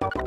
あっ。